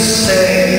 say.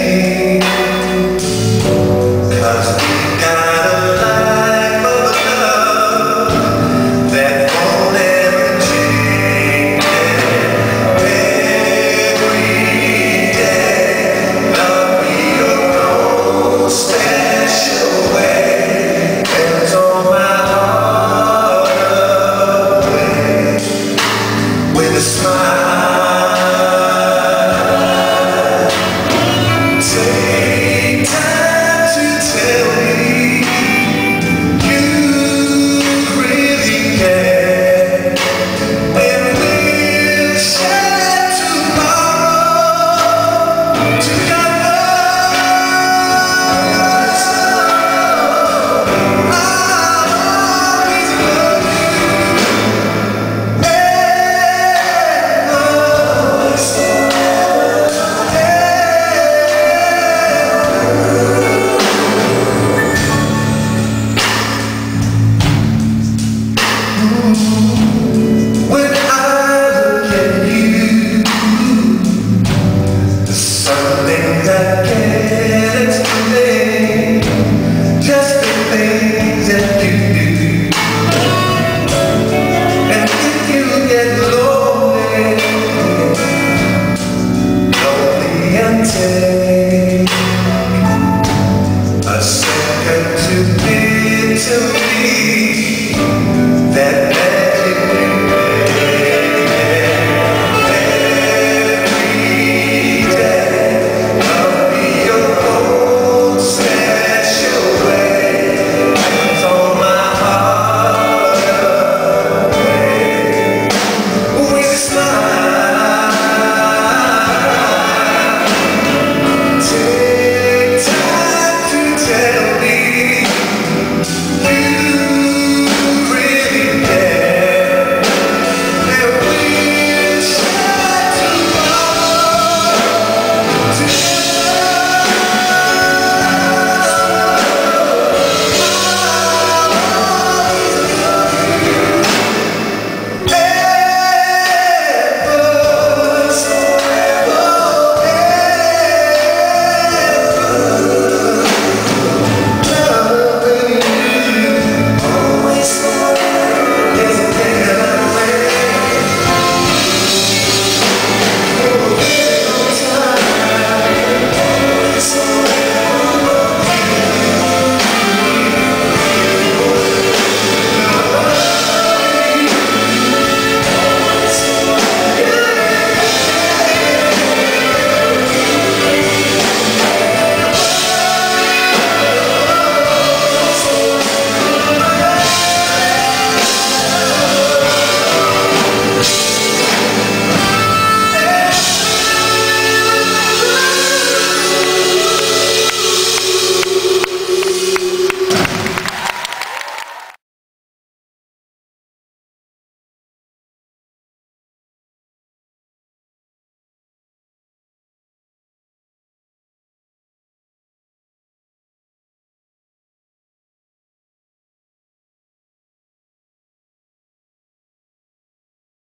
take a second to be to me.